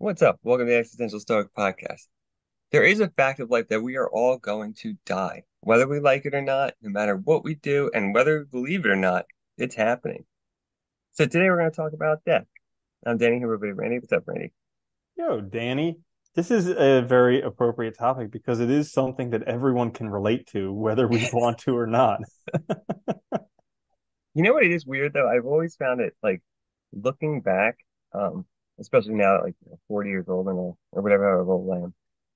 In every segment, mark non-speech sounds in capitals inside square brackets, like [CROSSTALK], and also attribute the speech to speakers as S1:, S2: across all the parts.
S1: What's up? Welcome to the Existential Stoic Podcast. There is a fact of life that we are all going to die, whether we like it or not, no matter what we do, and whether we believe it or not, it's happening. So today we're going to talk about death. I'm Danny here with Randy. What's up, Randy?
S2: Yo, Danny. This is a very appropriate topic because it is something that everyone can relate to, whether we [LAUGHS] want to or not.
S1: you know what? It is weird though. I've always found it like looking back, um, especially now, like you know, 40 years old and or whatever however old I am.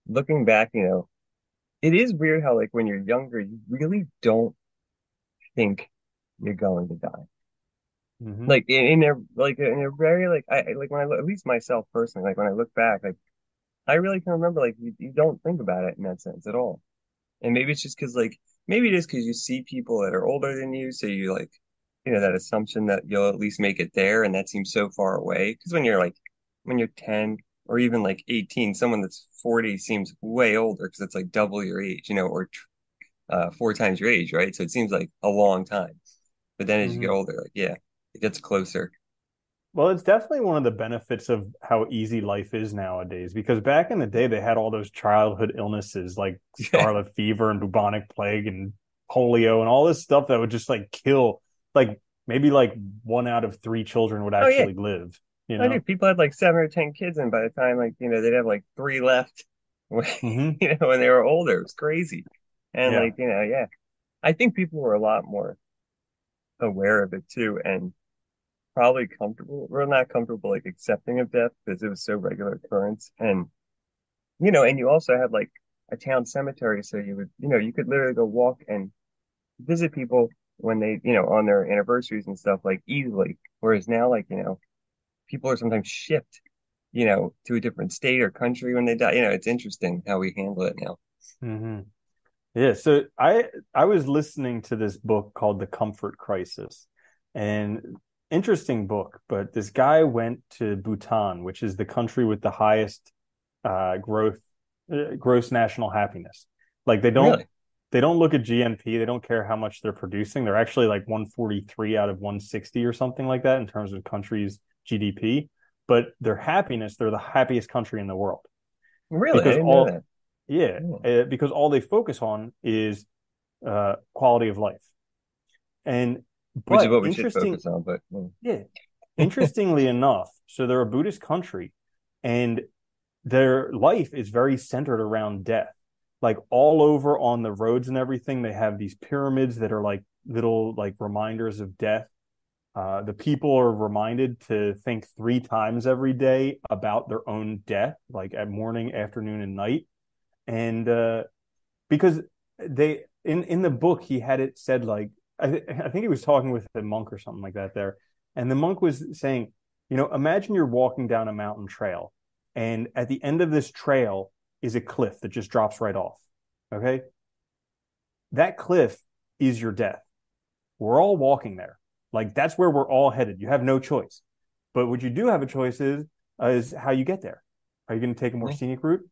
S1: Looking back, you know, it is weird how like when you're younger, you really don't think you're going to die. Mm-hmm. Like in, in a like in a very like I like when I look, at least myself personally, like when I look back, like I really can remember like you, you don't think about it in that sense at all. And maybe it's just because like maybe it is because you see people that are older than you, so you like you know that assumption that you'll at least make it there, and that seems so far away. Because when you're like when you're 10 or even like 18, someone that's 40 seems way older because it's like double your age, you know, or uh, four times your age, right? So it seems like a long time. But then as mm-hmm. you get mm-hmm. older, like, yeah, it gets closer.
S2: Well, it's definitely one of the benefits of how easy life is nowadays because back in the day, they had all those childhood illnesses like [LAUGHS] scarlet fever and bubonic plague and polio and all this stuff that would just like kill, like maybe like one out of three children would actually oh, yeah. live. You know, I think
S1: people had like seven or ten kids, and by the time like you know they'd have like three left. [LAUGHS] When, mm-hmm. you know, when they were older, it was crazy. And yeah. like you know, yeah, I think people were a lot more aware of it too, and probably comfortable. We're not comfortable like accepting of death because it was so regular occurrence, and you know, and you also had like a town cemetery, so you would you know you could literally go walk and visit people when they you know on their anniversaries and stuff like easily. Whereas now, like you know, people are sometimes shipped, you know, to a different state or country when they die. You know, it's interesting how we handle it now.
S2: Mm-hmm. Yeah. So I I was listening to this book called The Comfort Crisis, and interesting book. But this guy went to Bhutan, which is the country with the highest uh, growth uh, gross national happiness. Like they don't. Really? They don't look at GNP. They don't care how much they're producing. They're actually like 143 out of 160 or something like that in terms of countries GDP, but their happiness, they're the happiest country in the world.
S1: Really? Because all,
S2: Yeah, uh, because all they focus on is uh, quality of life. And
S1: which is what we should focus on, but
S2: yeah. yeah. Interestingly enough, so they're a Buddhist country and their life is very centered around death. Like all over on the roads and everything, they have these pyramids that are like little like reminders of death. Uh, the people are reminded to think three times every day about their own death, like at morning, afternoon, and night. And uh, because they in in the book he had it said like I, th- I think he was talking with a monk or something like that there, and the monk was saying, you know, imagine you're walking down a mountain trail, and at the end of this trail is a cliff that just drops right off. Okay, that cliff is your death. We're all walking there like that's where we're all headed. You have no choice. But what you do have a choice is uh, is how you get there. Are you going to take a more scenic route?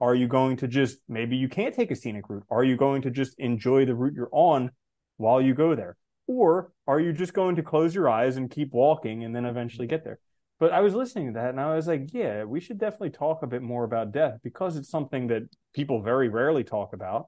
S2: Are you going to just maybe you can't take a scenic route? Are you going to just enjoy the route you're on while you go there? Or are you just going to close your eyes and keep walking and then eventually get there? But I was listening to that and I was like, yeah, we should definitely talk a bit more about death because it's something that people very rarely talk about.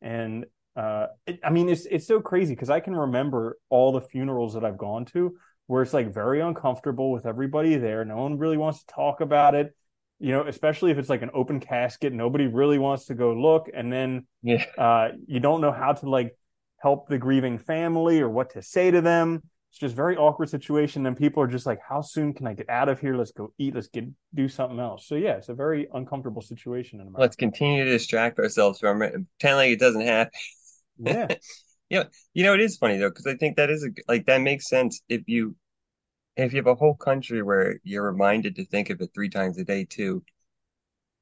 S2: And uh, it, I mean, it's it's so crazy because I can remember all the funerals that I've gone to where it's like very uncomfortable with everybody there. No one really wants to talk about it, you know, especially if it's like an open casket. Nobody really wants to go look, and then yeah. uh, you don't know how to like help the grieving family or what to say to them. It's just very awkward situation. And people are just like, "How soon can I get out of here? Let's go eat. Let's get do something else." So yeah, it's a very uncomfortable situation in America.
S1: Let's continue to distract ourselves from it and pretend like it doesn't happen.
S2: Yeah. [LAUGHS]
S1: yeah. You know, it is funny though, because I think that is a, like that makes sense if you if you have a whole country where you're reminded to think of it three times a day too,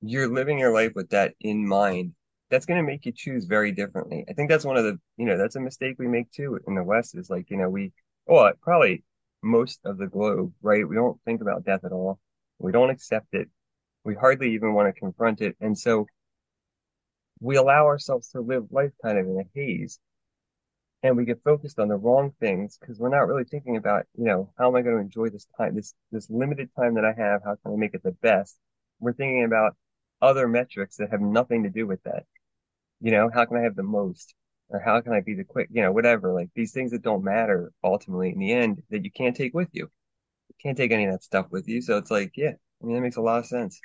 S1: you're living your life with that in mind. That's going to make you choose very differently. I think that's one of the, you know, that's a mistake we make too in the West is like, you know, we, well, probably most of the globe, right? We don't think about death at all. We don't accept it. We hardly even want to confront it. And so we allow ourselves to live life kind of in a haze and we get focused on the wrong things because we're not really thinking about, you know, how am I going to enjoy this time, this this limited time that I have? How can I make it the best? we're thinking about other metrics that have nothing to do with that. You know, how can I have the most? Or how can I be the quick, you know, whatever, like these things that don't matter ultimately in the end that you can't take with you. You can't take any of that stuff with you. So it's like, yeah, I mean, that makes a lot of sense.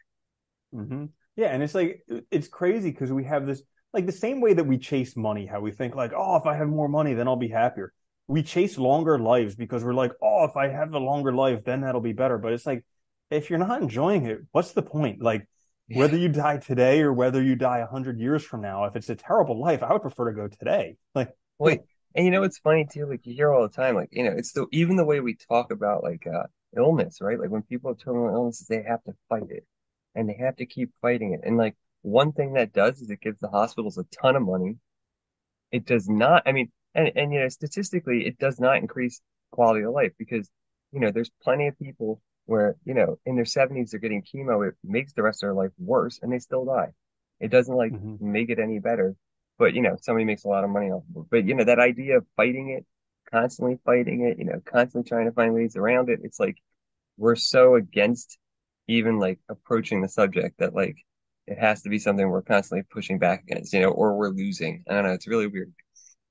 S2: Mm-hmm. Yeah, and it's like it's crazy because we have this like the same way that we chase money, how we think like, oh, if I have more money, then I'll be happier. We chase longer lives because we're like, oh, if I have a longer life, then that'll be better. But it's like, if you're not enjoying it, what's the point? Like, yeah. whether you die today or whether you die a hundred years from now, if it's a terrible life, I would prefer to go today. Like,
S1: wait, and you know what's funny too? Like you hear all the time, like you know, it's the even the way we talk about like uh illness, right? Like when people have terminal illnesses, they have to fight it and they have to keep fighting it. And like one thing that does is it gives the hospitals a ton of money. It does not, I mean, and, and you know, statistically, it does not increase quality of life because, you know, there's plenty of people where, you know, in their 70s, they're getting chemo. It makes the rest of their life worse and they still die. It doesn't like mm-hmm. make it any better. But, you know, somebody makes a lot of money off of it. But, you know, that idea of fighting it, constantly fighting it, you know, constantly trying to find ways around it, it's like we're so against even like approaching the subject that like it has to be something we're constantly pushing back against, you know, or we're losing. I don't know. It's really weird.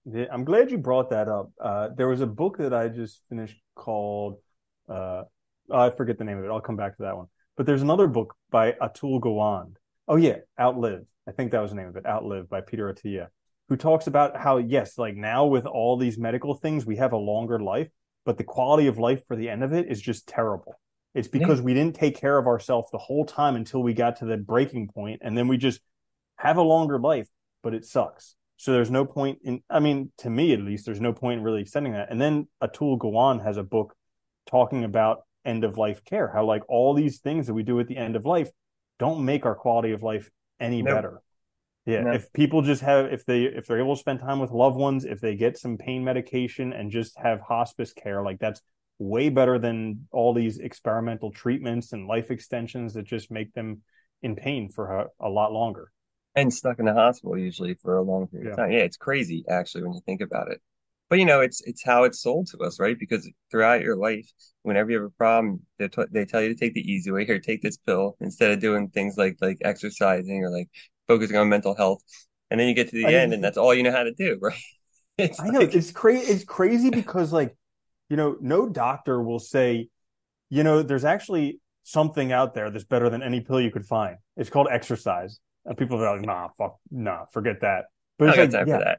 S2: Yeah, I'm glad you brought that up. Uh, there was a book that I just finished called, uh, I forget the name of it. I'll come back to that one. But there's another book by Atul Gawande. Oh yeah, Outlive. I think that was the name of it. Outlive by Peter Attia, who talks about how yes, like now with all these medical things, we have a longer life, but the quality of life for the end of it is just terrible. It's because yeah. we didn't take care of ourselves the whole time until we got to the breaking point, and then we just have a longer life, but it sucks. So there's no point in, I mean, to me at least, there's no point in really extending that. And then Atul Gawande has a book talking about end of life care, how like all these things that we do at the end of life don't make our quality of life any nope. better. Yeah, no. if people just have if they if they're able to spend time with loved ones, if they get some pain medication and just have hospice care, like that's way better than all these experimental treatments and life extensions that just make them in pain for a, a lot longer.
S1: And stuck in the hospital usually for a long period yeah. of time. Yeah, it's crazy actually when you think about it. But you know, it's it's how it's sold to us, right? Because throughout your life, whenever you have a problem, they, t- they tell you to take the easy way. Here, take this pill instead of doing things like like exercising or like focusing on mental health. And then you get to the I end, and that's all you know how to do, [LAUGHS] right?
S2: It's I know it's crazy. It's crazy because like you know, no doctor will say, you know, there's actually something out there that's better than any pill you could find. It's called exercise. And people are like, nah, fuck, nah, forget that.
S1: But it's like, yeah,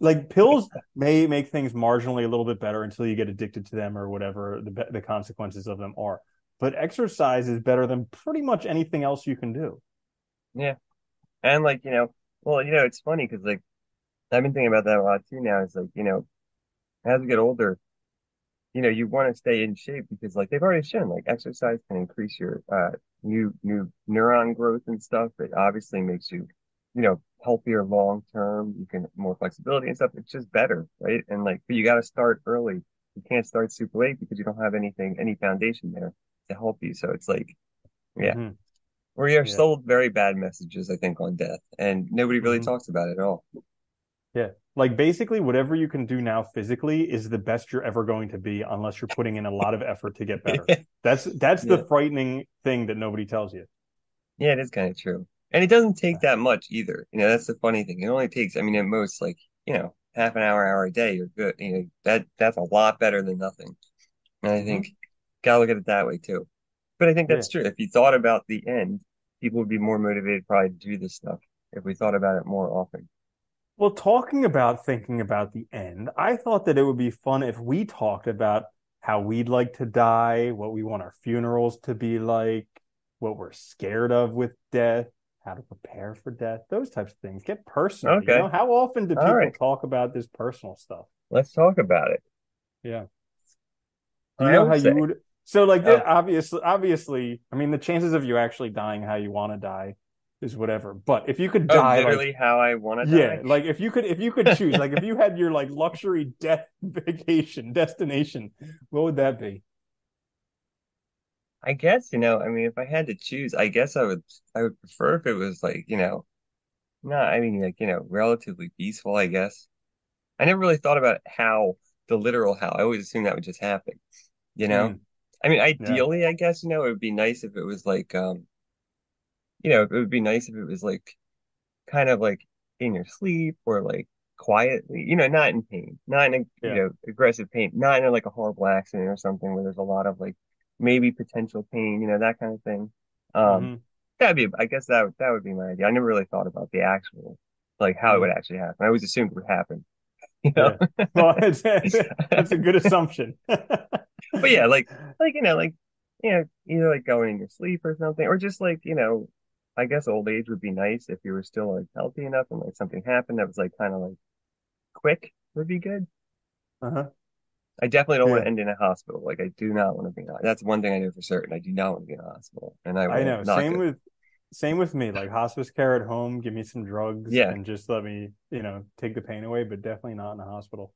S2: like pills may make things marginally a little bit better until you get addicted to them or whatever the, the consequences of them are. But exercise is better than pretty much anything else you can do.
S1: Yeah. And like, you know, well, you know, it's funny because like I've been thinking about that a lot too now. It's like, you know, as we get older, you know, you want to stay in shape because like they've already shown like exercise can increase your uh new new neuron growth and stuff. It obviously makes you, you know, healthier long term. You can more flexibility and stuff. It's just better, right? And like, but you got to start early. You can't start super late because you don't have anything, any foundation there to help you. So it's like, yeah. Mm-hmm. We are yeah. sold very bad messages, I think, on death, and nobody really mm-hmm. talks about it at all.
S2: Yeah. Like basically whatever you can do now physically is the best you're ever going to be unless you're putting in a lot of effort to get better. [LAUGHS] That's that's yeah. the frightening thing that nobody tells you.
S1: Yeah, it is kind of true. And it doesn't take that much either. You know, that's the funny thing. It only takes, I mean, at most like, you know, half an hour, hour a day, you're good. You know, that that's a lot better than nothing. And I mm-hmm. think gotta look at it that way too. But I think that's yeah. true. If you thought about the end, people would be more motivated probably to do this stuff if we thought about it more often.
S2: Well, talking about thinking about the end, I thought that it would be fun if we talked about how we'd like to die, what we want our funerals to be like, what we're scared of with death, how to prepare for death, those types of things. Get personal. Okay. You know, how often do people right. talk about this personal stuff?
S1: Let's talk about it.
S2: Yeah. Do you I know how say. you would so like oh. obviously obviously, I mean the chances of you actually dying how you want to die is whatever. But if you could oh, die,
S1: literally
S2: like,
S1: how I want
S2: to yeah, die. like if you could, if you could [LAUGHS] choose, like if you had your like luxury death [LAUGHS] vacation destination, what would that be?
S1: I guess you know. I mean, if I had to choose, I guess I would. I would prefer if it was like you know, not. I mean, like you know, relatively peaceful. I guess. I never really thought about how the literal how. I always assumed that would just happen. You know. Mm. I mean, ideally, yeah. I guess you know it would be nice if it was like um you know, it would be nice if it was like kind of like in your sleep or like quietly, you know, not in pain, not in, a, you know, aggressive pain, not in like a horrible accident or something where there's a lot of like maybe potential pain, you know, that kind of thing. Um,
S2: hmm
S1: that'd be, I guess that would, that would be my idea. I never really thought about the actual, like how it would actually happen. I always assumed it would happen, [LAUGHS] you know?
S2: Yeah. Well, [LAUGHS] that's a good assumption. [LAUGHS]
S1: But yeah, like, like, you know, like, you know, either like going in your sleep or something, or just like, you know, I guess old age would be nice if you were still like healthy enough and like something happened that was like kind of like quick would be good.
S2: Uh-huh.
S1: I definitely don't want to end in a hospital. Like I do not want to be in that's one thing I know for certain. I do not want to be in a hospital and I
S2: I know. Same with same with me. Like hospice care at home, give me some drugs
S1: Yeah.
S2: and just let me, you know, take the pain away, but definitely not in a hospital.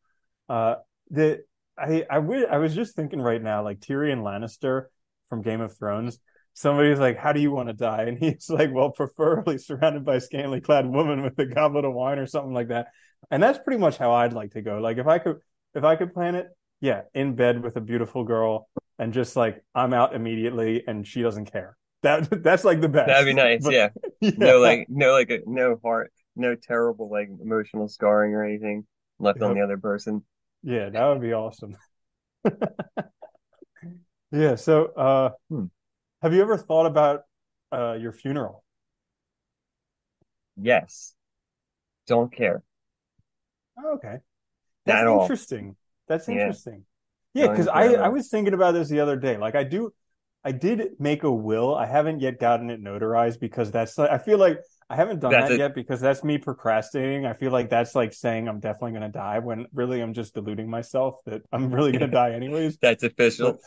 S2: Uh the I I wi- I was just thinking right now, like Tyrion Lannister from Game of Thrones. Somebody's like, "How do you want to die?" And he's like, "Well, preferably surrounded by scantily clad woman with a goblet of wine or something like that." And that's pretty much how I'd like to go. Like if I could if I could plan it, yeah, in bed with a beautiful girl and just like I'm out immediately and she doesn't care. That [LAUGHS] that's like the best.
S1: That'd be nice.
S2: But [LAUGHS]
S1: Yeah. No, like, no, like, a, no heart, no terrible, like, emotional scarring or anything left on the other person.
S2: Yeah, that would be awesome. [LAUGHS] Yeah, so uh
S1: Hmm.
S2: Have you ever thought about uh your funeral?
S1: Yes. Don't care
S2: Oh, okay. That's
S1: at all.
S2: interesting. That's interesting. Yeah, because
S1: care
S2: I I was thinking about this the other day. Like I do I did make a will. I haven't yet gotten it notarized because that's like I feel like I haven't done
S1: That's
S2: that yet because that's me procrastinating. I feel like that's like saying I'm definitely going to die when really I'm just deluding myself that I'm really going [LAUGHS] to die anyways.
S1: That's official.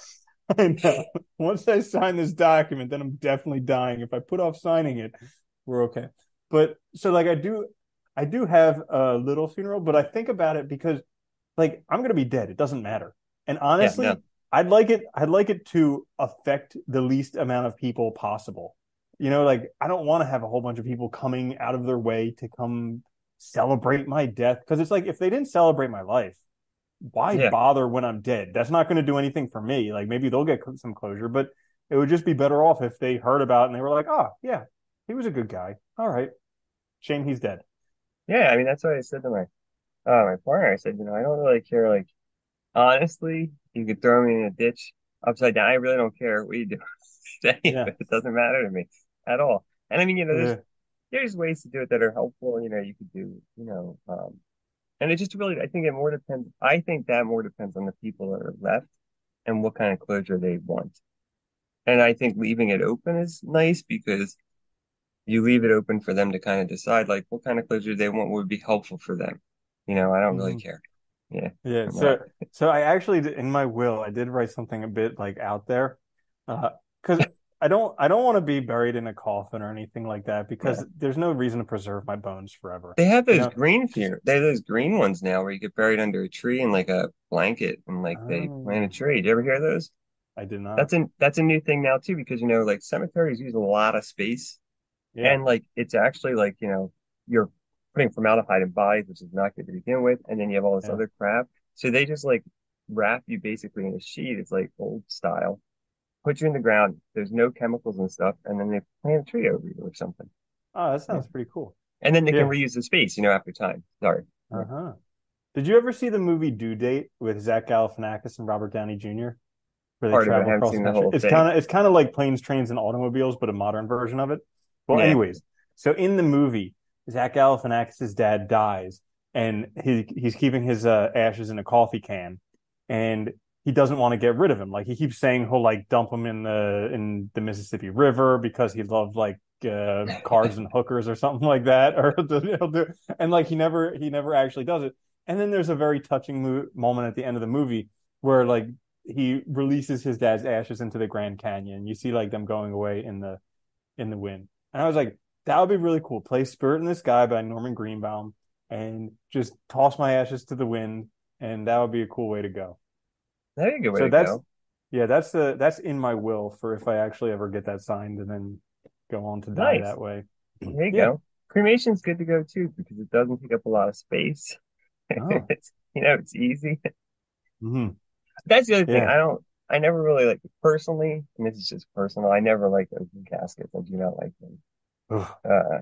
S1: [LAUGHS]
S2: I know. Once I sign this document, then I'm definitely dying. If I put off signing it, we're okay. But so like I do I do have a little funeral, but I think about it because like I'm gonna be dead. It doesn't matter. And
S1: Yeah, no.
S2: honestly, I'd like it I'd like it to affect the least amount of people possible. You know, like I don't want to have a whole bunch of people coming out of their way to come celebrate my death. Because it's like if they didn't celebrate my life, why
S1: Yeah.
S2: bother when I'm dead? That's not going to do anything for me. Like maybe they'll get some closure, but it would just be better off if they heard about it and they were like, "Oh, yeah, he was a good guy. All right, shame he's dead."
S1: Yeah, I mean that's what I said to my uh my partner. I said, you know, I don't really care. Like honestly, you could throw me in a ditch upside down. I really don't care what you do. [LAUGHS]
S2: Yeah,
S1: it doesn't matter to me at all. And I mean, you know, there's
S2: yeah,
S1: there's ways to do it that are helpful. You know, you could do, you know, um, and it just really, I think it more depends. I think that more depends on the people that are left and what kind of closure they want. And I think leaving it open is nice because you leave it open for them to kind of decide like what kind of closure they want would be helpful for them. You know, I don't really
S2: hmm
S1: care. Yeah,
S2: yeah.
S1: on
S2: So,
S1: that.
S2: so I actually in my will I did write something a bit like out there, because I don't I don't want to be buried in a coffin or anything like that
S1: Yeah.
S2: because there's no reason to preserve my bones forever.
S1: They have
S2: You
S1: those
S2: know.
S1: green fear. They have those green ones now where you get buried under a tree in like a blanket and like they plant a
S2: Oh,
S1: tree. Did you ever hear those?
S2: I did not.
S1: That's a that's a new thing now too because you know like cemeteries use a lot of space
S2: Yeah.
S1: and like it's actually like you know you're putting formaldehyde in bodies which is not good to begin with and then you have all this
S2: Yeah.
S1: other crap. So they just like wrap you basically in a sheet. It's like old style. Put you in the ground. There's no chemicals and stuff, and then they plant a tree over you or something.
S2: Oh, that
S1: Yeah.
S2: sounds pretty cool.
S1: And then they can reuse the space, you know, after time. Sorry.
S2: Uh-huh. Did you ever see the movie Due Date with Zach Galifianakis and Robert Downey Jr., where they
S1: Part of it.
S2: Travel across the country? It's kind of it's kind of like planes, trains, and automobiles, but a modern version of it. Well,
S1: Yeah.
S2: anyways, so in the movie, Zach Galifianakis' dad dies, and he he's keeping his uh, ashes in a coffee can, and he doesn't want to get rid of him. Like he keeps saying he'll like dump him in the in the Mississippi River because he loved like uh, cards and hookers or something like that, or he'll do, and like he never he never actually does it. And then there's a very touching mo- moment at the end of the movie where like he releases his dad's ashes into the Grand Canyon. You see like them going away in the in the wind, and I was like, that would be really cool. Play "Spirit in the Sky" by Norman Greenbaum, and just toss my ashes to the wind, and that would be a cool way to go.
S1: That'd be a good
S2: So that's
S1: go.
S2: yeah, that's the that's in my will for if I actually ever get that signed and then go on to die
S1: Nice.
S2: that way.
S1: There you
S2: Yeah.
S1: go. Cremation's good to go too because it doesn't take up a lot of space. [LAUGHS]
S2: Oh.
S1: It's, you know, it's easy.
S2: hmm
S1: That's the other thing.
S2: Yeah.
S1: I don't, I never really like personally, and this is just personal. I never like open caskets. I do not like them. Uh,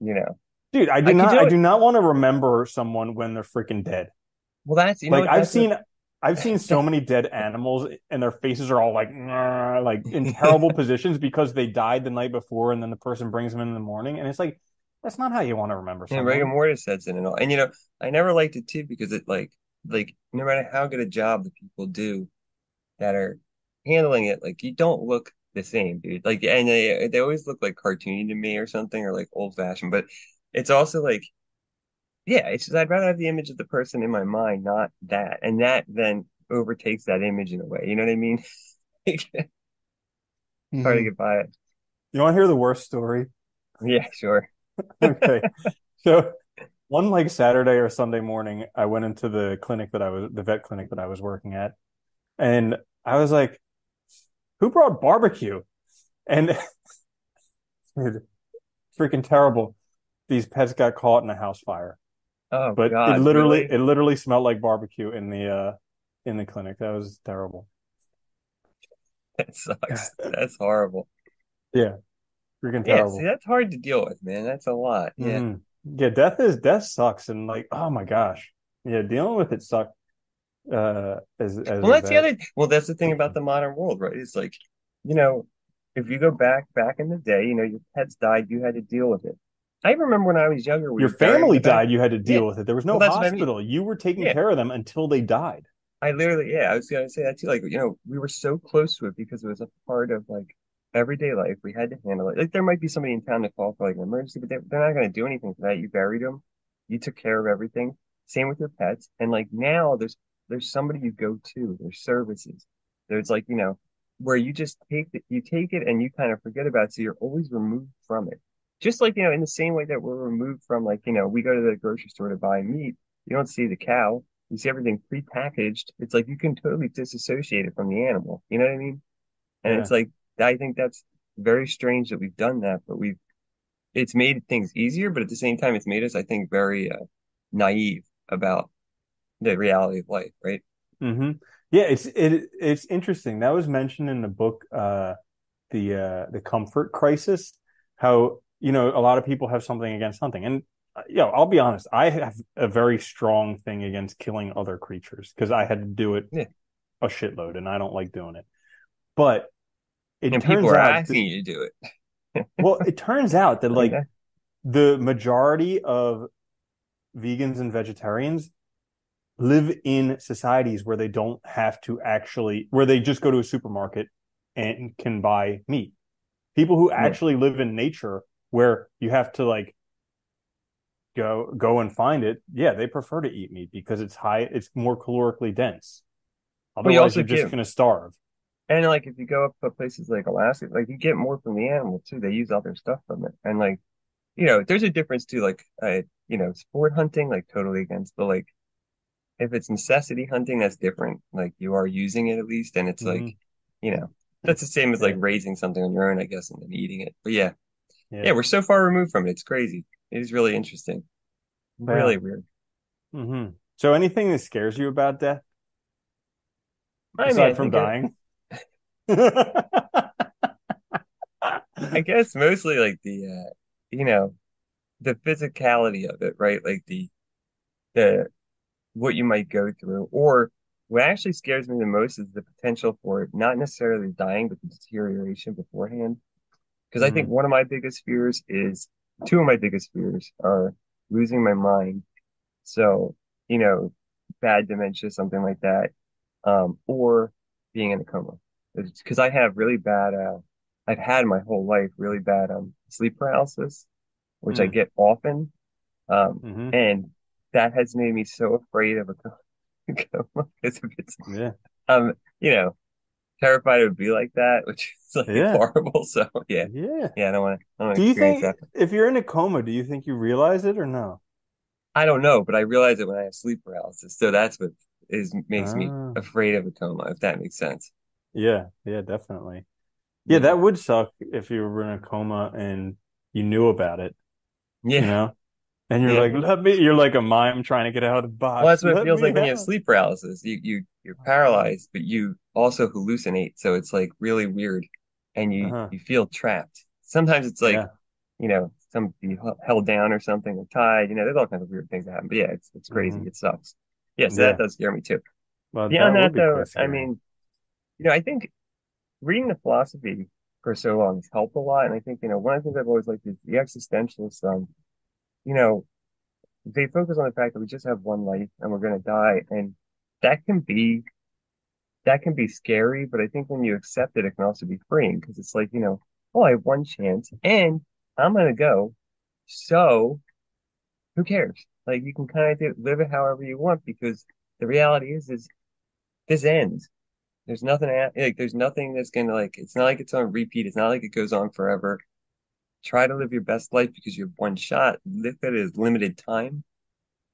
S1: you know,
S2: Dude, I do
S1: I
S2: not
S1: do
S2: I do not want to remember someone when they're freaking dead.
S1: well, that's you know,
S2: like I've
S1: what-
S2: seen I've seen so many dead animals and their faces are all like like in terrible [LAUGHS] positions because they died the night before and then the person brings them in in the morning and it's like that's not how you want to remember
S1: and
S2: someone.
S1: rigor mortis sets in and all. And you know, I never liked it too because it like like no matter how good a job the people do that are handling it, like you don't look the same, dude. Like and they they always look like cartoony to me or something or like old fashioned. But it's also like yeah, it's just I'd rather have the image of the person in my mind, not that. And that then overtakes that image in a way. You know what I mean? It's [LAUGHS] hard to
S2: Mhm.
S1: get by it.
S2: You want to hear the worst story?
S1: Yeah, sure. [LAUGHS]
S2: okay. So one like Saturday or Sunday morning, I went into the clinic that I was the vet clinic that I was working at, and I was like, "Who brought barbecue?" And [LAUGHS] dude, freaking terrible. These pets got caught in a house fire,
S1: Oh
S2: but
S1: God,
S2: it literally
S1: really?
S2: it literally smelled like barbecue in the uh in the clinic. That was terrible. [LAUGHS]
S1: That sucks. [LAUGHS] That's horrible.
S2: Yeah, freaking
S1: Yeah,
S2: terrible.
S1: see, that's hard to deal with, man. That's a lot. Yeah.
S2: Mhm. Yeah, death is death sucks and like oh my gosh. Yeah, dealing with it sucked uh as as
S1: Well, that's the other. Well, that's the thing about the modern world, right? It's like, you know, if you go back back in the day, you know, your pets died, you had to deal with it. I remember when I was younger, we
S2: Your family died, you had to deal
S1: Yeah.
S2: with it. There was no
S1: Well, what I mean.
S2: hospital. You were taking
S1: Yeah.
S2: care of them until they died.
S1: I literally, yeah, I was gonna say that too. Like, you know, we were so close to it because it was a part of like everyday life. We had to handle it. Like, there might be somebody in town to call for like an emergency, but they, they're not gonna do anything for that. You buried them, you took care of everything. Same with your pets. And like now, there's there's somebody you go to. There's services. There's like you know where you just take it, you take it, and you kind of forget about it. So you're always removed from it. Just like you know, in the same way that we're removed from like you know, we go to the grocery store to buy meat. You don't see the cow you see everything prepackaged. It's like you can totally disassociate it from the animal. You know what I mean? And
S2: Yeah.
S1: it's like I think that's very strange that we've done that, but we've it's made things easier, but at the same time, it's made us, I think, very uh, naive about the reality of life, right?
S2: mm-hmm. Yeah, it's it it's interesting. That was mentioned in the book, uh, the uh, the comfort crisis. How you know a lot of people have something against hunting, and uh, you know, I'll be honest, I have a very strong thing against killing other creatures because I had to do it
S1: Yeah.
S2: a shitload, and I don't like doing it. But it
S1: And
S2: turns
S1: people are
S2: out,
S1: asking you to do it. [LAUGHS]
S2: well, it turns out that like
S1: Okay.
S2: the majority of vegans and vegetarians live in societies where they don't have to actually where they just go to a supermarket and can buy meat people who actually live in nature where you have to like go go and find it yeah they prefer to eat meat because it's high it's more calorically dense otherwise
S1: also
S2: you're just to starve
S1: And like if you go up to places like Alaska, like you get more from the animal too. They use other stuff from it. And like, you know, there's a difference too. Like, uh, you know, sport hunting, like totally against the like, if it's necessity hunting, that's different. Like you are using it at least, and it's like,
S2: Mhm.
S1: you know, that's the same as like raising something on your own, I guess, and then eating it. But yeah,
S2: yeah,
S1: yeah, we're so far removed from it. It's crazy. It is really interesting. Really weird.
S2: hmm so anything that scares you about death
S1: I
S2: aside
S1: I
S2: from
S1: it-
S2: dying
S1: I guess mostly like the uh you know the physicality of it, right? Like the the what you might go through or what actually scares me the most is the potential for not necessarily dying but the deterioration beforehand. Because I think one of my biggest fears is two of my biggest fears are losing my mind. So, you know, bad dementia, something like that, um, or being in a coma. Because I have really bad, uh, I've had my whole life really bad um, sleep paralysis, which I
S2: Mm.
S1: get often. Um,
S2: hmm
S1: and that has made me so afraid of a [LAUGHS] coma because if it's,
S2: yeah
S1: um, you know, terrified it would be like that, [LAUGHS] which is like
S2: Yeah.
S1: horrible. So yeah,
S2: yeah
S1: yeah, I don't want to,
S2: Do you think
S1: that.
S2: if you're in a coma, do you think you realize it or no?
S1: I don't know, but I realize it when I have sleep paralysis. So that's what is makes me
S2: Ah.
S1: afraid of a coma, if that makes sense.
S2: Yeah, yeah, definitely. Yeah, that would suck if you were in a coma and you knew about it, you
S1: Yeah.
S2: know? And you're
S1: Yeah.
S2: like, let me, you're like a mime trying to get out of the box.
S1: Well, that's what it feels like when you have sleep paralysis. You you you're paralyzed, but you also hallucinate. So it's like really weird, and you
S2: Uh-huh.
S1: you feel trapped. Sometimes it's like
S2: Yeah.
S1: you know, somebody held down or something or tied. You know, there's all kinds of weird things that happen. But yeah, it's it's crazy.
S2: Mhm.
S1: It sucks. Yeah, so
S2: Yeah.
S1: that does scare me too.
S2: Well,
S1: Beyond
S2: that
S1: that, though, I mean, you know, I think reading the philosophy for so long has helped a lot. And I think, you know, one of the things I've always liked is the existentialists, um, you know, they focus on the fact that we just have one life and we're going to die. And that can be, that can be scary. But I think when you accept it, it can also be freeing because it's like, you know, oh, I have one chance and I'm going to go. So who cares? Like you can kind of live it however you want because the reality is, is this ends. There's nothing like there's nothing that's gonna like it's not like it's on repeat. It's not like it goes on forever. Try to live your best life because you have one shot. Live it as limited time,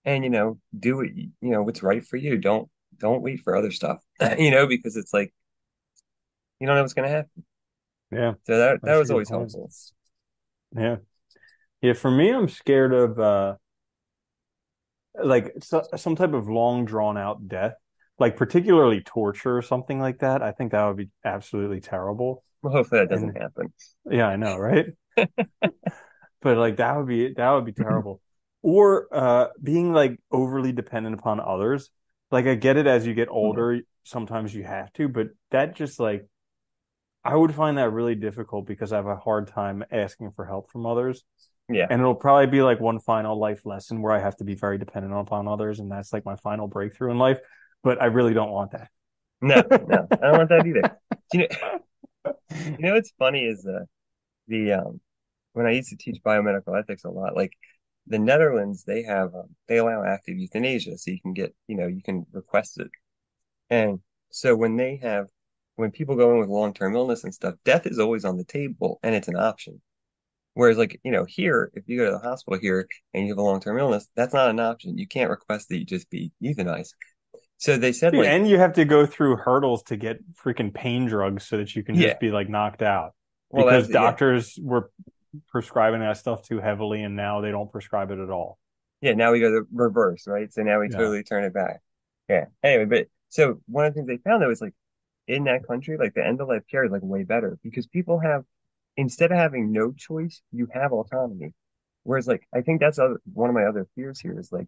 S1: and you know do it. You know what's right for you. Don't don't wait for other stuff. [LAUGHS] you know because it's like you don't know what's gonna happen.
S2: Yeah,
S1: So that that was always helpful.
S2: Yeah. Yeah, for me, I'm scared of uh like so, some type of long drawn out death, like particularly torture or something like that. I think that would be absolutely terrible.
S1: Well, hopefully that doesn't
S2: And
S1: happen.
S2: yeah, I know, right? [LAUGHS] But like that would be that would be terrible. Or uh being like overly dependent upon others. Like I get it as you get
S1: Yeah,
S2: older, sometimes you have to, but that just like I would find that really difficult because I have a hard time asking for help from others.
S1: yeah.
S2: And it'll probably be like one final life lesson where I have to be very dependent upon others, and that's like my final breakthrough in life. But I really don't want that.
S1: No, no, I don't want that either. [LAUGHS] You know, [LAUGHS] you know what's funny is uh, the um when I used to teach biomedical ethics a lot, like the Netherlands, they have um, they allow active euthanasia, so you can get, you know, you can request it. And so when they have when people go in with long-term illness and stuff, death is always on the table and it's an option. Whereas like, you know, here, if you go to the hospital here and you have a long-term illness, that's not an option. You can't request that you just be euthanized. So they said
S2: Dude,
S1: like,
S2: and you have to go through hurdles to get freaking pain drugs so that you can
S1: yeah,
S2: just be like knocked out
S1: well
S2: because
S1: that's yeah.
S2: doctors were prescribing that stuff too heavily, and now they don't prescribe it at all.
S1: Yeah, now we go the reverse, right? So now we
S2: Yeah.
S1: totally turn it back. Yeah. Anyway, but so one of the things they found though is like in that country, like the end of life care is like way better because people have instead of having no choice, you have autonomy. Whereas like I think that's other, one of my other fears here is like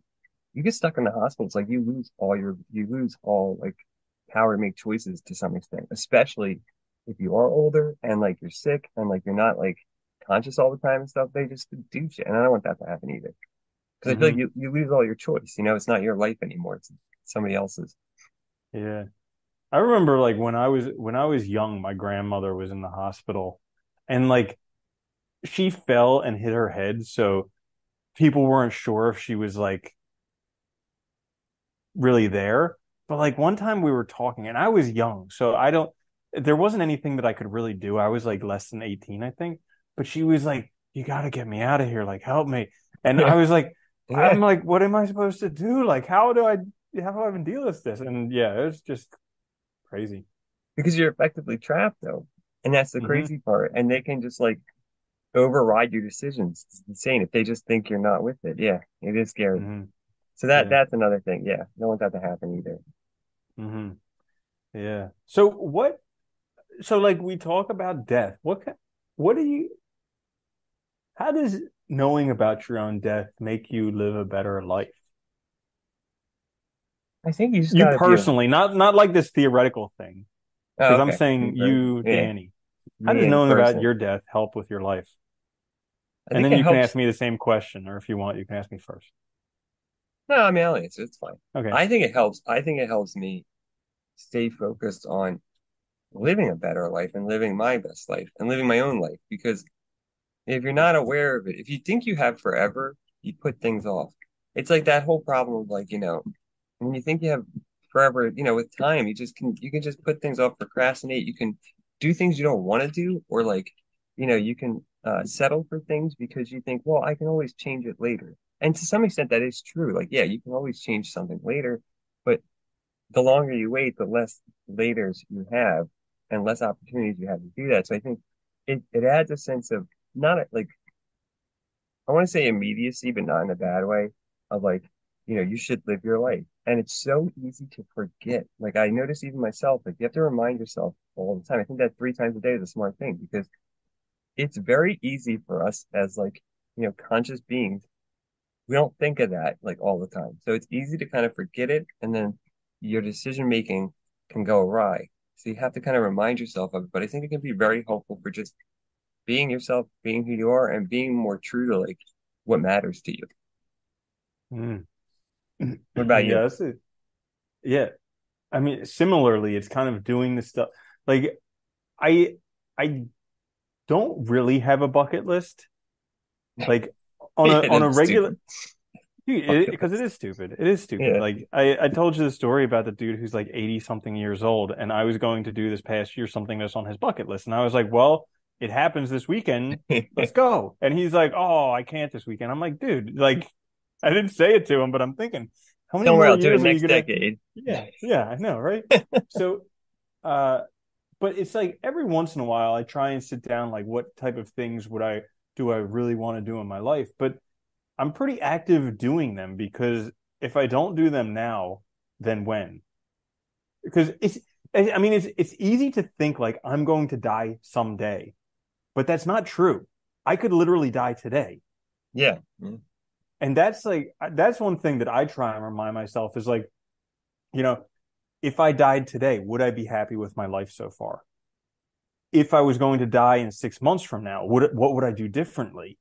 S1: you get stuck in the hospital, it's like you lose all your you lose all like power to make choices to some extent, especially if you are older and like you're sick and like you're not like conscious all the time and stuff. They just do shit, and I don't want that to happen either because I feel like
S2: hmm
S1: you you lose all your choice. You know, it's not your life anymore; it's somebody else's.
S2: Yeah. I remember like when I was when I was young, my grandmother was in the hospital and like she fell and hit her head, so people weren't sure if she was like really there. But like one time we were talking and I was young, so I don't there wasn't anything that I could really do. I was like less than 18, I think. But she was like, You gotta get me out of here, like help me. And I was like, [LAUGHS] I'm like, what am I supposed to do? Like, how do I how do I even deal with this? And yeah, it was just crazy.
S1: because you're effectively trapped though, and that's the
S2: hmm
S1: crazy part. And they can just like override your decisions. It's insane if they just think you're not with it. Yeah, it is scary.
S2: hmm
S1: So that
S2: Yeah.
S1: that's another thing. Yeah, don't want that to happen either.
S2: hmm Yeah. So what so like we talk about death. What what do you how does knowing about your own death make you live a better life?
S1: I think you just
S2: You
S1: gotta be a.
S2: personally, not not like this theoretical thing.
S1: Oh,
S2: Because I'm saying you,
S1: Yeah,
S2: Danny. How does knowing about your death help with your life?
S1: I
S2: And then you can ask me the same question, or if you want, you can ask me first.
S1: No, I mean, I'll answer. It's fine.
S2: Okay.
S1: I think it helps. I think it helps me stay focused on living a better life and living my best life and living my own life. Because if you're not aware of it, if you think you have forever, you put things off. It's like that whole problem of like, you know, when you think you have forever, you know, with time, you just can you can just put things off, procrastinate. You can do things you don't want to do, or like, you know, you can uh, settle for things because you think, well, I can always change it later. And to some extent, that is true. Like, yeah, you can always change something later, but the longer you wait, the less laters you have and less opportunities you have to do that. So I think it, it adds a sense of not a- like I want to say immediacy, but not in a bad way, of like, you know, you should live your life. And it's so easy to forget. Like I notice even myself, like you have to remind yourself all the time. I think that three times a day is a smart thing because it's very easy for us as like, you know, conscious beings. We don't think of that like all the time. So it's easy to kind of forget it and then your decision making can go awry. So you have to kind of remind yourself of it. But I think it can be very helpful for just being yourself, being who you are, and being more true to like what matters to you.
S2: Mm.
S1: What about you?
S2: Yeah, it. Yeah. I mean, similarly, it's kind of doing the stuff like I I don't really have a bucket list. [LAUGHS] Like on a on a regular because it, it is stupid. It is stupid. Yeah. Like I, I told you the story about the dude who's like 80 something years old, and I was going to do this past year something that's on his bucket list. And I was like, Well, it happens this weekend. Let's [LAUGHS] go. And he's like, Oh, I can't this weekend. I'm like, dude, like I didn't say it to him, but I'm thinking,
S1: how many Don't worry, I'll do it next gonna... decade.
S2: Yeah, yeah, I know, right? [LAUGHS] so uh but it's like every once in a while I try and sit down like what type of things would I do I really want to do in my life? But I'm pretty active doing them because if I don't do them now, then when? Because it's I mean it's it's easy to think like I'm going to die someday. But that's not true. I could literally die today.
S1: Yeah. Mm-hmm.
S2: And that's like that's one thing that I try and remind myself is like you know, if I died today, would I be happy with my life so far? If I was going to die in six months from now, would what would I do differently?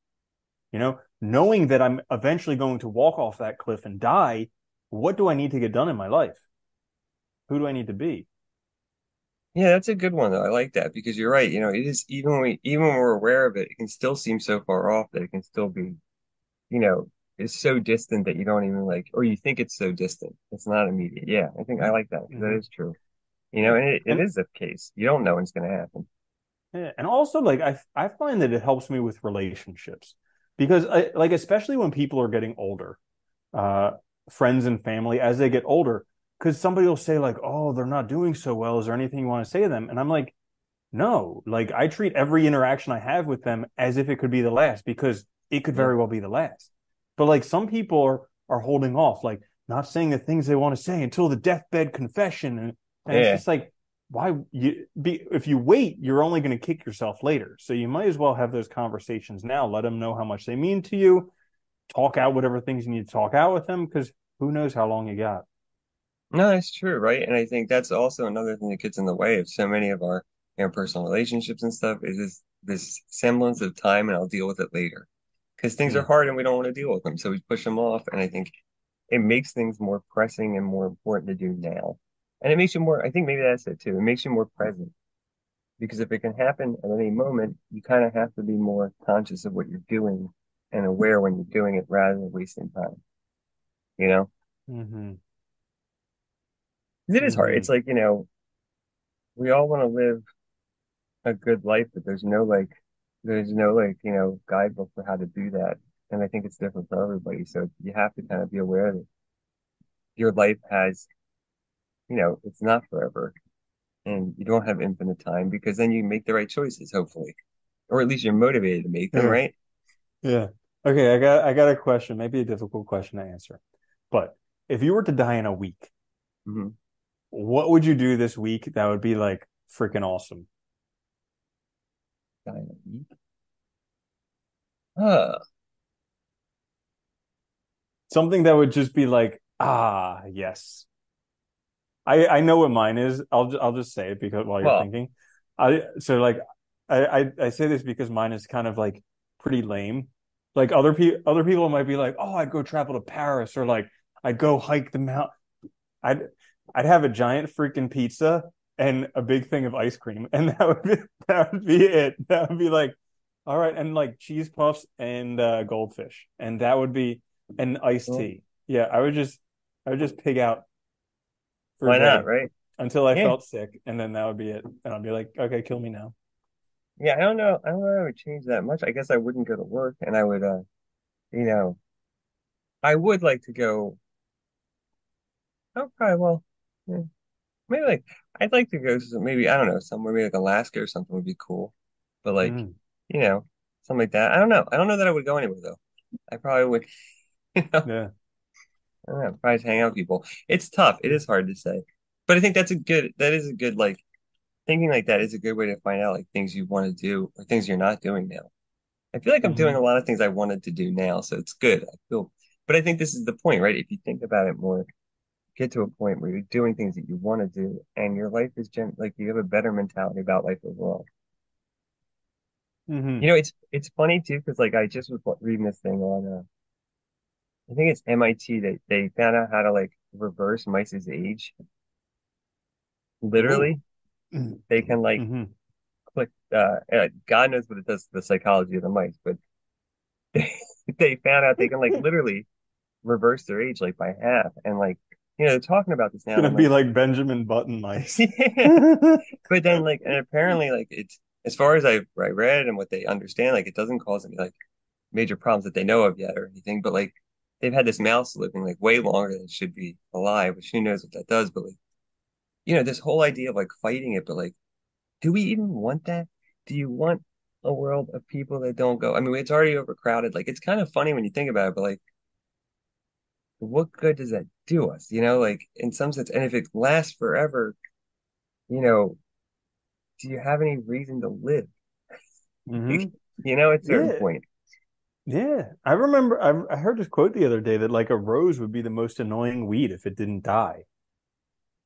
S2: You know, knowing that I'm eventually going to walk off that cliff and die, what do I need to get done in my life? Who do I need to be?
S1: Yeah, that's a good one though. I like that because you're right. You know, it is even when we even when we're aware of it, it can still seem so far off that it can still be, you know, is so distant that you don't even like, or you think it's so distant. It's not immediate. Yeah, I think I like that because mm-hmm. that is true. You know, and it, it is the case. You don't know when it's going to happen.
S2: Yeah, and also like I I find that it helps me with relationships because I, like especially when people are getting older, uh, friends and family as they get older, because somebody will say like, "Oh, they're not doing so well." Is there anything you want to say to them? And I'm like, no. Like I treat every interaction I have with them as if it could be the last because it could very well be the last. But like some people are are holding off, like not saying the things they want to say until the deathbed confession, and, and yeah. it's just like why you be if you wait, you're only going to kick yourself later. So you might as well have those conversations now. Let them know how much they mean to you. Talk out whatever things you need to talk out with them because who knows how long you got.
S1: No, that's true, right? And I think that's also another thing that gets in the way of so many of our interpersonal relationships and stuff is this this semblance of time and I'll deal with it later because things are hard and we don't want to deal with them. So we push them off. And I think it makes things more pressing and more important to do now. And it makes you more, I think maybe that's it too. It makes you more present because if it can happen at any moment, you kind of have to be more conscious of what you're doing and aware when you're doing it rather than wasting time. You know?
S2: Mm-hmm.
S1: It is hard. It's mm-hmm. like, you know, we all want to live a good life, but there's no like there's no like you know guidebook for how to do that and i think it's different for everybody so you have to kind of be aware that your life has you know it's not forever and you don't have infinite time because then you make the right choices hopefully or at least you're motivated to make them
S2: yeah.
S1: right
S2: yeah okay i got i got a question maybe a difficult question to answer but if you were to die in a week
S1: mm-hmm.
S2: what would you do this week that would be like freaking awesome
S1: Dynamite. Huh.
S2: Something that would just be like, ah, yes. I I know what mine is. I'll I'll just say it because while you're well, thinking, I so like I, I I say this because mine is kind of like pretty lame. Like other people other people might be like, oh, I'd go travel to Paris or like I'd go hike the mount. I'd I'd have a giant freaking pizza and a big thing of ice cream, [LAUGHS] and that would be that would be it. That would be like, all right, and like cheese puffs and uh, goldfish, and that would be an iced tea. Yeah, I would just I would just pig out.
S1: Why not? Right.
S2: Until I yeah. felt sick, and then that would be it, and I'd be like, okay, kill me now.
S1: Yeah, I don't know. I don't know. I would change that much. I guess I wouldn't go to work, and I would, uh, you know, I would like to go. Oh, probably well. Yeah. Maybe like I'd like to go to maybe I don't know somewhere maybe like Alaska or something would be cool, but like mm. you know something like that. I don't know. I don't know that I would go anywhere though. I probably would. [LAUGHS] You know,
S2: yeah.
S1: I don't know. Probably hang out with people. It's tough. It is hard to say, but I think that's a good. That is a good like thinking like that is a good way to find out like things you want to do or things you're not doing now. I feel like I'm doing
S2: hmm
S1: a lot of things I wanted to do now, so it's good. I feel, but I think this is the point, right? If you think about it more, get to a point where you're doing things that you want to do, and your life is gen like you have a better mentality about life overall.
S2: hmm
S1: You know, it's it's funny too because like I just was reading this thing on, uh, I think it's MIT. They they found out how to like reverse mice's age. Literally, they can like
S2: hmm
S1: click. Uh, uh, God knows what it does to the psychology of the mice, but [LAUGHS] they found out they can like [LAUGHS] literally reverse their age like by half. And like, you know, they're talking about this now, and
S2: gonna
S1: I'm
S2: be
S1: like,
S2: like Benjamin Button mice. [LAUGHS]
S1: yeah. But then like, and apparently like it's as far as I've I read and what they understand, like it doesn't cause any like major problems that they know of yet or anything. But like they've had this mouse living like way longer than it should be alive, which who knows what that does. But like, you know, this whole idea of like fighting it, but like, do we even want that? Do you want a world of people that don't go? I mean, it's already overcrowded. Like, it's kind of funny when you think about it, but like what good does that do us? You know, like in some sense, and if it lasts forever, you know, do you have any reason to live?
S2: hmm [LAUGHS]
S1: You know, at a certain
S2: Yeah.
S1: point.
S2: Yeah. I remember I, I heard this quote the other day that like a rose would be the most annoying weed if it didn't die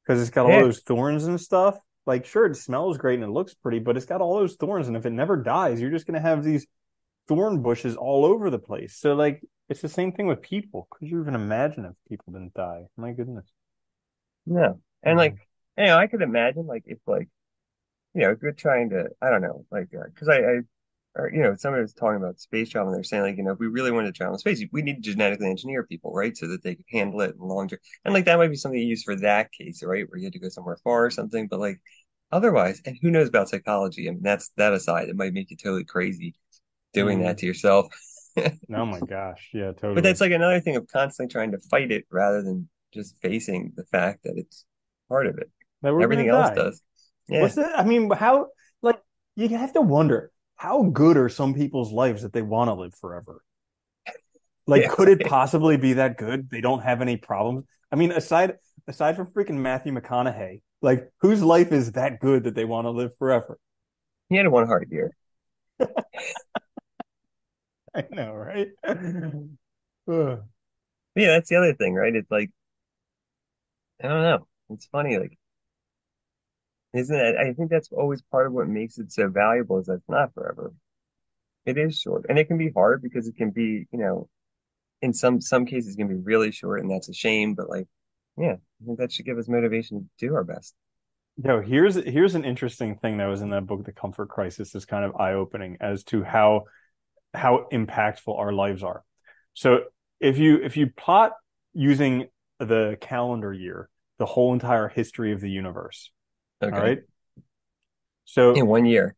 S2: because it's got all those thorns and stuff. Like, sure, it smells great and it looks pretty, but it's got all those thorns. And if it never dies, you're just going to have these thorn bushes all over the place. So, like, it's the same thing with people. Could you even imagine if people didn't die? My goodness.
S1: No. And like,
S2: Mhm.
S1: you know, I could imagine like if like, you know, if you're trying to, I don't know, like, uh, cause I, I, or, you know, somebody was talking about space travel and they're saying like, you know, if we really wanted to travel in space, we need to genetically engineer people, right? So that they could handle it in long term. And like, that might be something you use for that case, right? Where you had to go somewhere far or something. But like, otherwise, and who knows about psychology? I mean, that's that aside, it might make you totally crazy doing that
S2: Mhm.
S1: to yourself.
S2: Oh my [LAUGHS] gosh. Yeah, totally.
S1: But that's like another thing of constantly trying to fight it rather than just facing the fact that it's part of it.
S2: That we're
S1: Everything else does. Yeah.
S2: What's that? I mean, how, like, you have to wonder how good are some people's lives that they want to live forever? Like,
S1: Yeah.
S2: could it possibly be that good? They don't have any problems. I mean, aside aside from freaking Matthew McConaughey, like, whose life is that good that they want to live forever?
S1: He had one hard year. [LAUGHS]
S2: I know, right? [LAUGHS]
S1: Yeah, that's the other thing, right? It's like, I don't know. It's funny, like, isn't it? I think that's always part of what makes it so valuable is that it's not forever. It is short. And it can be hard because it can be, you know, in some some cases it can be really short and that's a shame, but like, yeah, I think that should give us motivation to do our best.
S2: No, here's here's an interesting thing that was in that book, The Comfort Crisis, is kind of eye opening as to how how impactful our lives are. So if you if you plot using the calendar year, the whole entire history of the universe, all
S1: Okay.
S2: right. So
S1: In one year.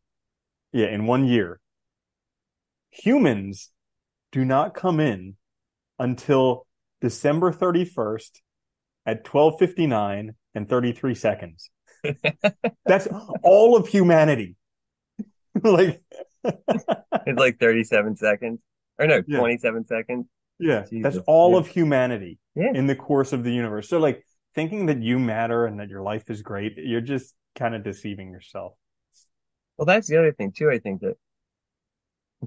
S2: yeah, in one year, humans do not come in until December 31st at 12:59 and 33 seconds. [LAUGHS] That's all of humanity. [LAUGHS] like [LAUGHS]
S1: It's like 37 seconds. Or no,
S2: yeah.
S1: 27 seconds.
S2: Yeah, that's all
S1: Yeah.
S2: of humanity
S1: Yeah.
S2: in the course of the universe. So, like, thinking that you matter and that your life is great, you're just kind of deceiving yourself.
S1: Well, that's the other thing too. I think that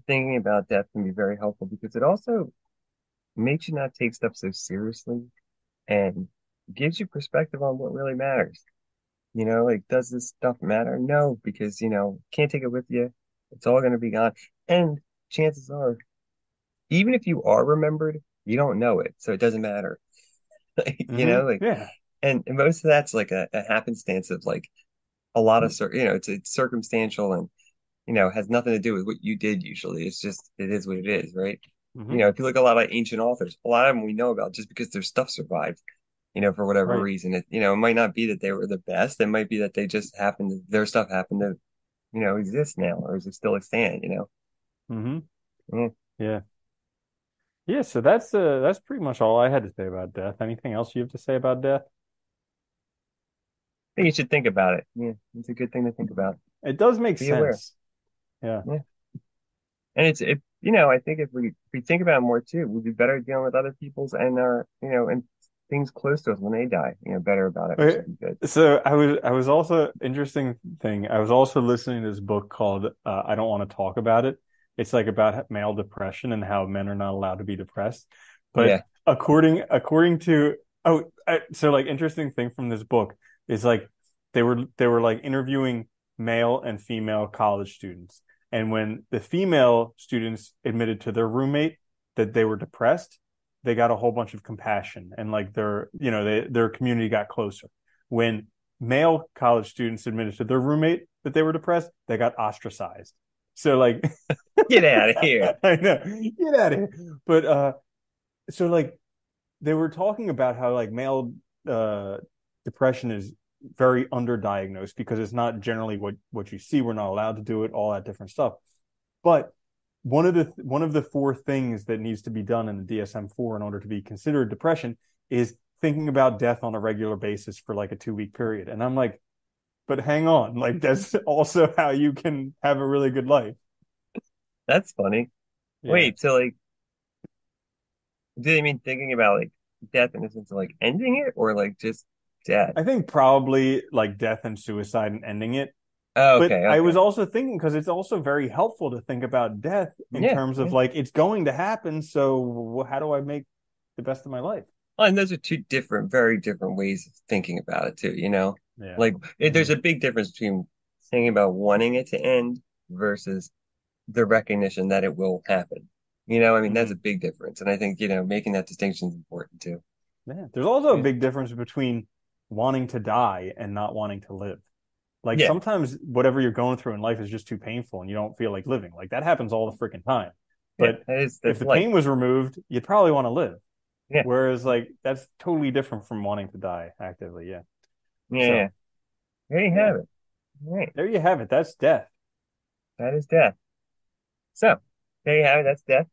S1: thinking about death can be very helpful because it also makes you not take stuff so seriously and gives you perspective on what really matters. You know, like, does this stuff matter? No, because, you know, can't take it with you. It's all going to be gone. And chances are, even if you are remembered, you don't know it. So it doesn't matter. Like, [LAUGHS] you know, mm-hmm. like,
S2: Yeah.
S1: And, and most of that's like a, a happenstance of like a lot of, cir- you know, it's, it's circumstantial and, you know, has nothing to do with what you did usually. It's just, it is what it is, right? You
S2: hmm
S1: know, if you look at a lot of ancient authors, a lot of them we know about just because their stuff survived, you know, for whatever
S2: Right.
S1: reason. It, you know, it might not be that they were the best. It might be that they just happened to, their stuff happened to, you know, exist now or is it still extant, you know?
S2: mm-hmm.
S1: Yeah.
S2: Yeah. Yeah. So that's uh that's pretty much all I had to say about death. Anything else you have to say about death?
S1: I think you should think about it. Yeah. It's a good thing to think about.
S2: It does make
S1: Be aware.
S2: sense. Yeah.
S1: Yeah. And it's, if, you know, I think if we, if we think about it more too, we'd be better dealing with other people's and our, you know, and things close to us when they die, you know, better about it, which would be good.
S2: So I was I was also interesting thing. I was also listening to this book called uh, I don't want to talk about it. It's like about male depression and how men are not allowed to be depressed. But
S1: Yeah.
S2: according according to oh I, so like interesting thing from this book is like they were they were like interviewing male and female college students. And when the female students admitted to their roommate that they were depressed, they got a whole bunch of compassion and like their you know they, their community got closer when male college students admitted to their roommate that they were depressed they got ostracized so like [LAUGHS]
S1: Get out of here. [LAUGHS]
S2: i know get out of here but uh so like they were talking about how like male uh depression is very underdiagnosed because it's not generally what what you see we're not allowed to do it all that different stuff but one of the one of the four things that needs to be done in the DSM-4 in order to be considered depression is thinking about death on a regular basis for like a 2 week period and I'm like but hang on [LAUGHS] like that's also how you can have a really good life
S1: That's funny.
S2: Yeah.
S1: Wait, so like, do they mean thinking about like death in the sense of like ending it or like just death?
S2: I think probably like death and suicide and ending it
S1: Oh,
S2: but
S1: okay,
S2: I was also thinking because it's also very helpful to think about death in
S1: Yeah,
S2: terms of
S1: yeah.
S2: like it's going to happen so how do I make the best of my life
S1: Oh, and those are two different, very different ways of thinking about it too, you know?
S2: yeah
S1: Like it, there's mm-hmm. a big difference between thinking about wanting it to end versus the recognition that it will happen. You know, I mean, that's mm-hmm. a big difference. And I think, you know, making that distinction is important too.
S2: Yeah. There's also a big difference between wanting to die and not wanting to live. Like
S1: Yeah.
S2: sometimes whatever you're going through in life is just too painful and you don't feel like living. Like that happens all the freaking time.
S1: Yeah,
S2: But
S1: is,
S2: if the
S1: life.
S2: pain was removed, you'd probably want to live.
S1: Yeah.
S2: Whereas like that's totally different from wanting to die actively. Yeah.
S1: Yeah,
S2: So-
S1: yeah. There you have it. Right.
S2: There you have it. That's death.
S1: That is death. So there you have it. That's death.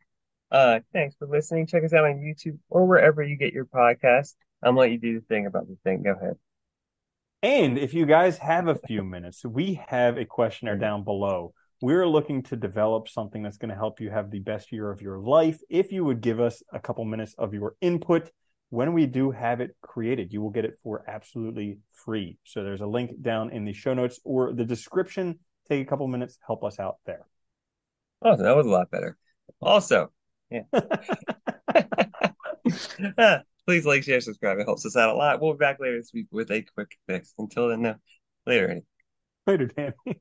S1: Uh, thanks for listening. Check us out on YouTube or wherever you get your podcast. I'm gonna let you do the thing about the thing. Go ahead.
S2: And if you guys have a few [LAUGHS] minutes, we have a questionnaire mm-hmm. down below. We're looking to develop something that's going to help you have the best year of your life. If you would give us a couple minutes of your input, when we do have it created, you will get it for absolutely free. So there's a link down in the show notes or the description. Take a couple minutes, help us out there.
S1: Oh, that was a lot better. Also, yeah. [LAUGHS] [LAUGHS] Uh, Please like, share, subscribe. It helps us out a lot. We'll be back later this week with a quick fix. Until then, no. Later.
S2: Later, Danny. [LAUGHS]